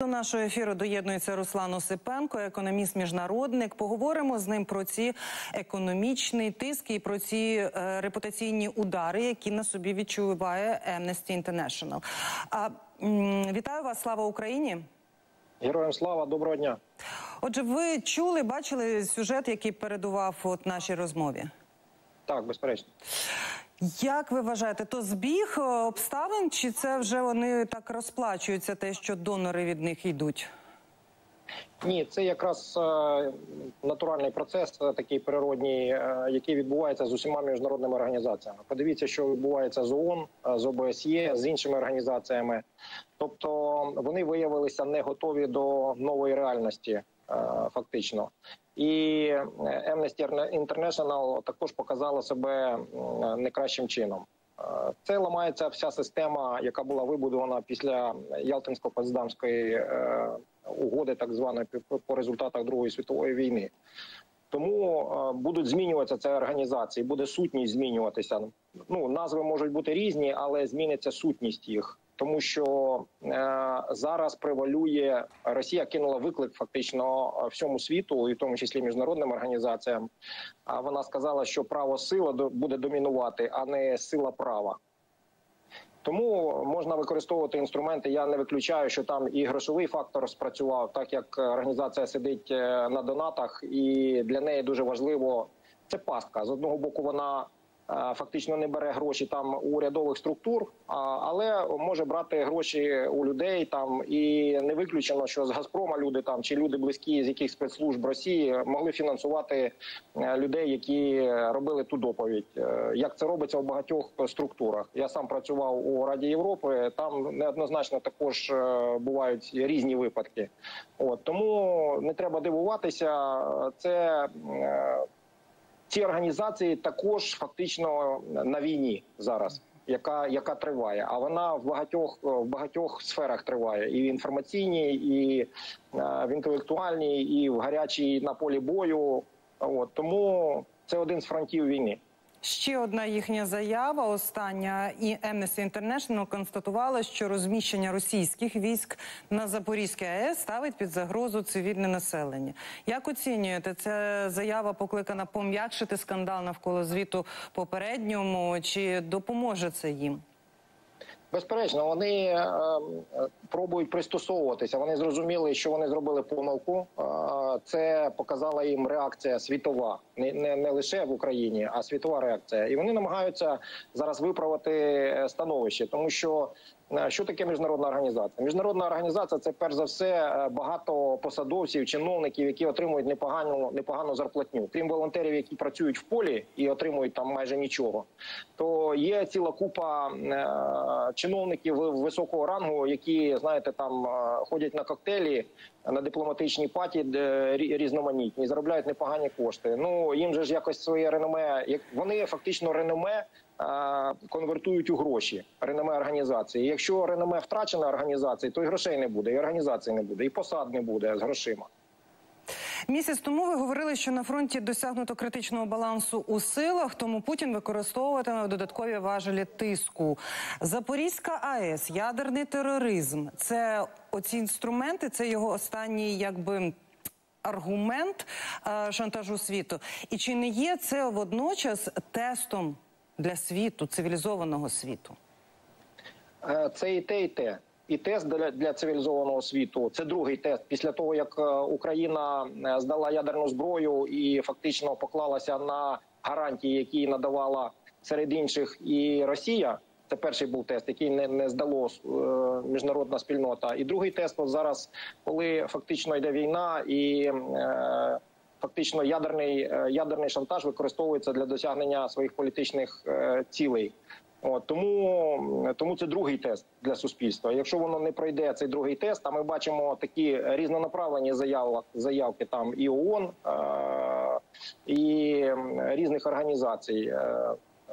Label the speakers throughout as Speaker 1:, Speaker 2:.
Speaker 1: До нашого ефіру доєднується Руслан Осипенко, економіст-міжнародник. Поговоримо з ним про ці економічний тиск і про ці е, репутаційні удари, які на собі відчуває Amnesty International. А, м, вітаю вас, слава Україні!
Speaker 2: Героям слава, доброго дня.
Speaker 1: Отже, ви чули, бачили сюжет, який передував от нашій розмові.
Speaker 2: Так, безперечно.
Speaker 1: Як ви вважаєте, то збіг е, обставин, чи це вже вони так розплачуються, те, що донори від них йдуть?
Speaker 2: Ні, це якраз е, натуральний процес, е, такий природній, який відбувається з усіма міжнародними організаціями. Подивіться, що відбувається з ООН, з ОБСЄ, з іншими організаціями. Тобто вони виявилися не готові до нової реальності, фактично. І Amnesty International також показала себе не кращим чином. Е, Це ламається вся система, яка була вибудована після Ялтинсько-Потсдамської е, угоди, так званої по- результатах Другої світової війни. Тому е, будуть змінюватися ці організації, буде сутність змінюватися. Ну назви можуть бути різні, але зміниться сутність їх. Тому що е, зараз превалює Росія кинула виклик фактично е, всьому світу, і в тому числі міжнародним організаціям. А вона сказала, що право сила буде домінувати, а не сила права. Тому можна використовувати інструменти. Я не виключаю, що там і грошовий фактор спрацював, так як організація сидить е, на донатах, і для неї дуже важливо це пастка. З одного боку, вона фактично не бере гроші там у урядових структур, але може брати гроші у людей там. І не виключено, що з Газпрома люди там чи люди близькі з яких спецслужб Росії могли фінансувати е, людей, які робили ту доповідь. Е, Як це робиться у багатьох структурах? Я сам працював у Раді Європи. Там неоднозначно також е, бувають різні випадки. От тому не треба дивуватися. Це е, ці організації також фактично на війні зараз. Яка яка триває, а вона в багатьох в багатьох сферах триває і в інформаційній, і е, в інтелектуальній, і в гарячій на полі бою. От тому це один з фронтів війни.
Speaker 1: Ще одна їхня заява. Остання і Amnesty International констатувала, що розміщення російських військ на Запорізькій АЕС ставить під загрозу цивільне населення. Як оцінюєте, ця заява покликана пом'якшити скандал навколо звіту попередньому? Чи допоможе це їм?
Speaker 2: Безперечно, вони е, пробують пристосовуватися. Вони зрозуміли, що вони зробили помилку. Е, це показала їм реакція світова, не, не, не лише в Україні, а світова реакція. І вони намагаються зараз виправити е, становище, тому що. Е, Що таке міжнародна організація? Міжнародна організація це перш за все е, багато посадовців, чиновників, які отримують непогану непогану зарплатню. Крім волонтерів, які працюють в полі і отримують там майже нічого. То є ціла купа е, чиновників високого рангу, які знаєте, там ходять на коктейлі на дипломатичній паті, де рі- різноманітні, заробляють непогані кошти. Ну їм же ж якось своє реноме, як вони фактично реноме. Е, Конвертують у гроші реноме організації. Якщо реноме втрачене організації, то і грошей не буде, і організації не буде, і посад не буде з грошима.
Speaker 1: Місяць тому ви говорили, що на фронті досягнуто критичного балансу у силах, тому Путін використовуватиме додаткові важелі тиску. Запорізька АЕС, ядерний тероризм це оці інструменти, це його останній, якби. Аргумент е, шантажу світу, і чи не є це водночас тестом для світу, цивілізованого світу?
Speaker 2: Е, Це і те, і те. І тест для, для цивілізованого світу. Це другий тест. Після того як е, Україна е, здала ядерну зброю і фактично поклалася на гарантії, які надавала серед інших і Росія. Це перший був тест, який не, не здало е, міжнародна спільнота. І другий тест от зараз, коли фактично йде війна і. Е, Фактично, ядерний е, ядерний шантаж використовується для досягнення своїх політичних е, цілей. От, тому, тому це другий тест для суспільства. Якщо воно не пройде цей другий тест, а ми бачимо такі різнонаправлені заявки, заявки там і ООН, е, і різних організацій, е,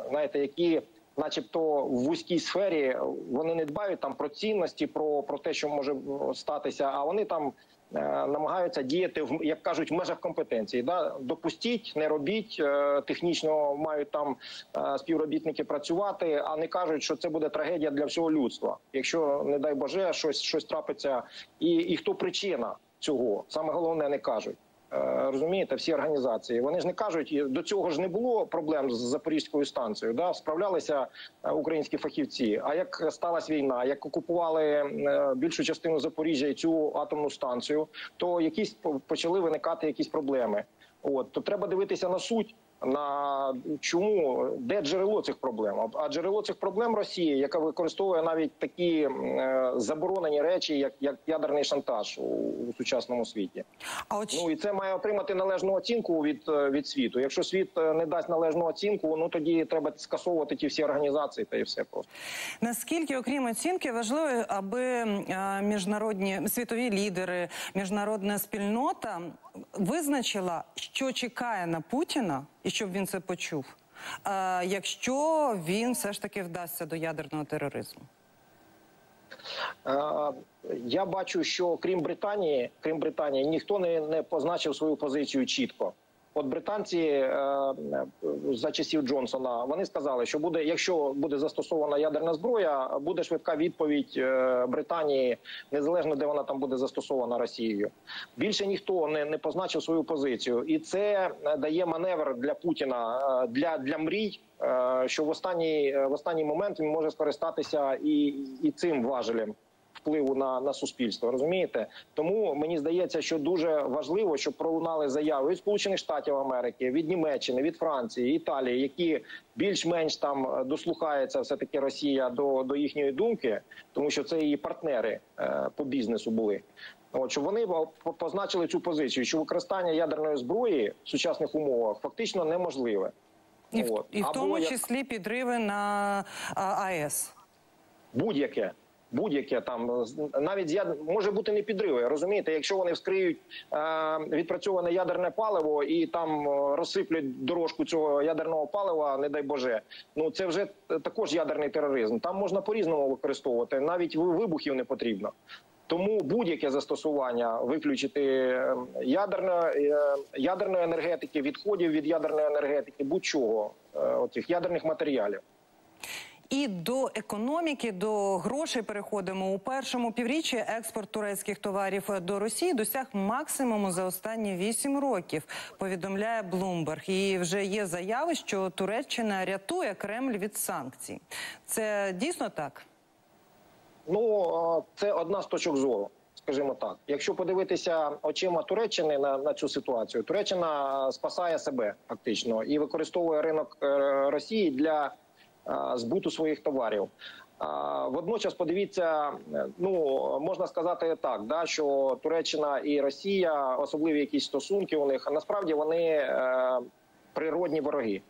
Speaker 2: знаєте, які начебто в вузькій сфері, вони не дбають там про цінності, про, про те, що може статися, а вони там. Е, Намагаються діяти в як кажуть в межах компетенції. Да? Допустіть, не робіть е, технічно мають там е, співробітники працювати, а не кажуть, що це буде трагедія для всього людства. Якщо не дай Боже, щось щось трапиться, і, і хто причина цього саме головне не кажуть. Е, Розумієте, всі організації вони ж не кажуть, до цього ж не було проблем з запорізькою станцією. Да, справлялися е, українські фахівці. А як сталася війна, як окупували е, більшу частину Запоріжжя і цю атомну станцію, то якісь почали виникати якісь проблеми. От то треба дивитися на суть. На чому де джерело цих проблем? А- джерело цих проблем Росія, яка використовує навіть такі е, заборонені речі, як, як ядерний шантаж у, у сучасному світі.
Speaker 1: А от
Speaker 2: Ну і це має отримати належну оцінку від, е, від світу. Якщо світ е, не дасть належну оцінку, ну тоді треба скасовувати ті всі організації та і все просто.
Speaker 1: Наскільки, окрім оцінки, важливо, аби міжнародні світові лідери, міжнародна спільнота визначила, що чекає на Путіна, і щоб він це почув, якщо він все ж таки вдасться до ядерного тероризму.
Speaker 2: Я бачу, що крім Британії, крім Британії, ніхто не, не позначив свою позицію чітко. От британці е, за часів Джонсона вони сказали, що буде, якщо буде застосована ядерна зброя, буде швидка відповідь е, Британії, незалежно де вона там буде застосована Росією. Більше ніхто не, не позначив свою позицію, і це е, дає маневр для Путіна для, для мрій. Що в останній в останній момент він може скористатися і, і цим важелем впливу на, на суспільство. Розумієте? Тому мені здається, що дуже важливо, щоб пролунали заяви від Сполучених Штатів Америки, від Німеччини, від Франції, Італії, які більш-менш там е, дослухається все таки Росія до, до їхньої думки, тому що це її партнери е, по бізнесу були. От щоб вони позначили цю позицію, що використання ядерної зброї в сучасних умовах фактично неможливе.
Speaker 1: І в,
Speaker 2: От.
Speaker 1: і в
Speaker 2: Або
Speaker 1: тому
Speaker 2: як-
Speaker 1: числі підриви на а, АЕС.
Speaker 2: будь-яке. Будь-яке там навіть яд... може бути не підриви. Розумієте, якщо вони вскриють е, відпрацьоване ядерне паливо і там е, розсиплють дорожку цього ядерного палива, не дай Боже, ну це вже також ядерний тероризм. Там можна по-різному використовувати, навіть вибухів не потрібно. Тому будь-яке застосування виключити е, ядерно, е, ядерної енергетики, відходів від ядерної енергетики, будь-чого, е, оцих ядерних матеріалів.
Speaker 1: І до економіки, до грошей переходимо у першому півріччі. Експорт турецьких товарів до Росії досяг максимуму за останні вісім років. Повідомляє Bloomberg. І вже є заяви, що Туреччина рятує Кремль від санкцій. Це дійсно так.
Speaker 2: Ну це одна з точок зору, скажімо так. Якщо подивитися очима Туреччини на, на цю ситуацію, Туреччина спасає себе фактично і використовує ринок е, Росії для збуту своїх товарів. А, Водночас подивіться, е, ну можна сказати так, да що Туреччина і Росія особливі якісь стосунки у них, а насправді вони е, природні вороги.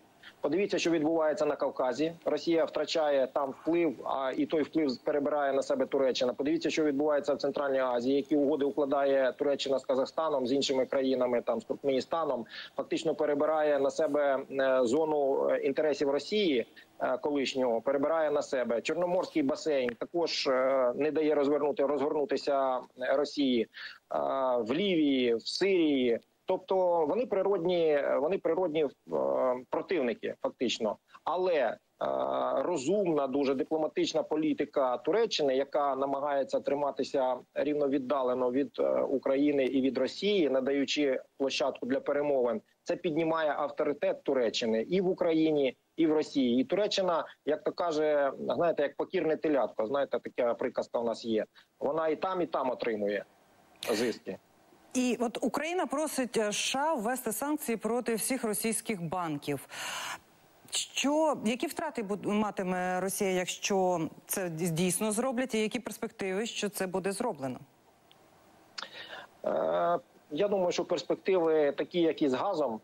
Speaker 2: Подивіться, що відбувається на Кавказі. Росія втрачає там вплив, а і той вплив перебирає на себе Туреччина. Подивіться, що відбувається в Центральній Азії, які угоди укладає Туреччина з Казахстаном, з іншими країнами, там з Туркменістаном, фактично перебирає на себе е, зону е, інтересів Росії. е, Колишнього перебирає на себе Чорноморський басейн, також не дає розвернути розгорнутися Росії в Лівії, в Сирії. Тобто вони природні, вони природні е, противники, фактично, але е, розумна, дуже дипломатична політика Туреччини, яка намагається триматися рівно віддалено від е, України і від Росії, надаючи площадку для перемовин, це піднімає авторитет Туреччини і в Україні, і в Росії. І Туреччина, як то каже, знаєте, як покірне телятко. Знаєте, така приказка у нас є. Вона і там, і там отримує зиски.
Speaker 1: І от Україна просить е, США ввести санкції проти всіх російських банків. Що які втрати матиме Росія, якщо це дійсно зроблять, і які перспективи, що це буде зроблено?
Speaker 2: Е, Я думаю, що перспективи такі, як і з газом,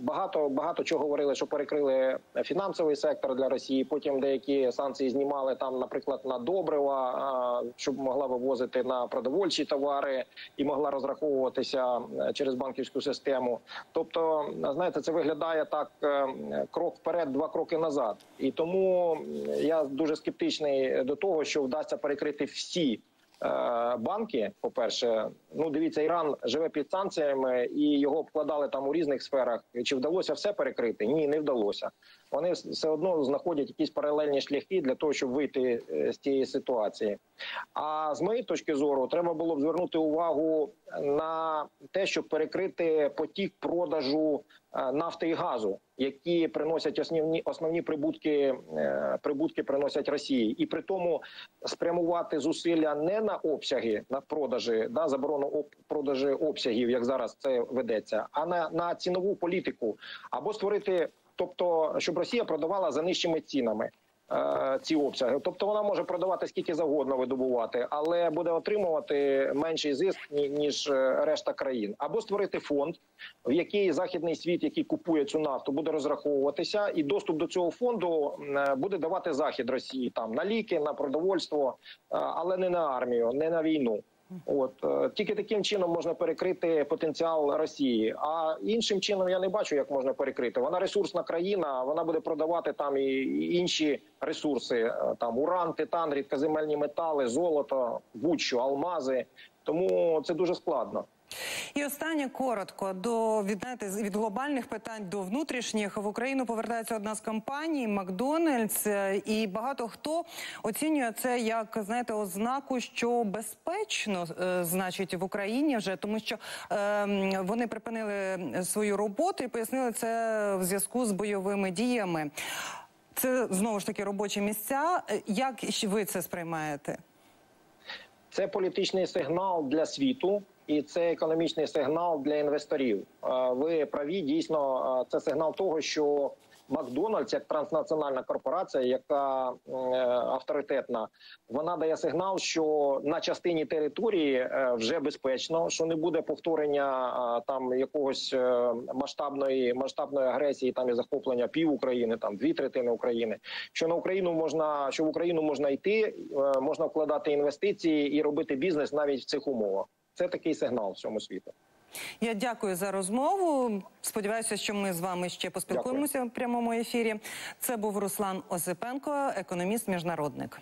Speaker 2: Багато багато чого говорили, що перекрили фінансовий сектор для Росії. Потім деякі санкції знімали там, наприклад, на добрива, е, щоб могла вивозити на продовольчі товари і могла розраховуватися е, через банківську систему. Тобто, знаєте, це виглядає так: е, крок вперед, два кроки назад. І тому я дуже скептичний до того, що вдасться перекрити всі. Е, банки, по перше, ну дивіться, Іран живе під санкціями і його обкладали там у різних сферах. Чи вдалося все перекрити? Ні, не вдалося. Вони все одно знаходять якісь паралельні шляхи для того, щоб вийти е, з цієї ситуації. А з моєї точки зору, треба було б звернути увагу на те, щоб перекрити потік продажу е, нафти і газу, які приносять основні основні прибутки, е, прибутки приносять Росії, і при тому спрямувати зусилля не на обсяги на продажі, да заборону об продажі обсягів, як зараз це ведеться, а на, на цінову політику або створити. Тобто, щоб Росія продавала за нижчими цінами е, ці обсяги, тобто вона може продавати скільки завгодно видобувати, але буде отримувати менший зиск ніж е, решта країн, або створити фонд, в який західний світ, який купує цю нафту, буде розраховуватися, і доступ до цього фонду е, буде давати захід Росії. Там на ліки, на продовольство, але не на армію, не на війну. От е, тільки таким чином можна перекрити потенціал Росії. А іншим чином я не бачу, як можна перекрити. Вона ресурсна країна, вона буде продавати там і інші ресурси: е, там уран, титан, рідкоземельні метали, золото, будь-що, алмази. Тому це дуже складно.
Speaker 1: І останнє коротко до від, знаєте, від глобальних питань до внутрішніх в Україну повертається одна з компаній Макдональдс, і багато хто оцінює це як знаєте ознаку, що безпечно е, значить в Україні вже тому, що е, вони припинили свою роботу і пояснили це в зв'язку з бойовими діями. Це знову ж таки робочі місця. Е, як ви це сприймаєте?
Speaker 2: Це політичний сигнал для світу і це економічний сигнал для інвесторів. Ви праві дійсно це сигнал того, що Макдональдс, як транснаціональна корпорація, яка е, авторитетна, вона дає сигнал, що на частині території е, вже безпечно, що не буде повторення е, там якогось е, масштабної масштабної агресії, там і захоплення пів України, там дві третини України. Що на Україну можна, що в Україну можна йти, е, можна вкладати інвестиції і робити бізнес навіть в цих умовах. Це такий сигнал всьому світу.
Speaker 1: Я дякую за розмову. Сподіваюся, що ми з вами ще поспілкуємося в прямому ефірі. Це був Руслан Осипенко, економіст, міжнародник.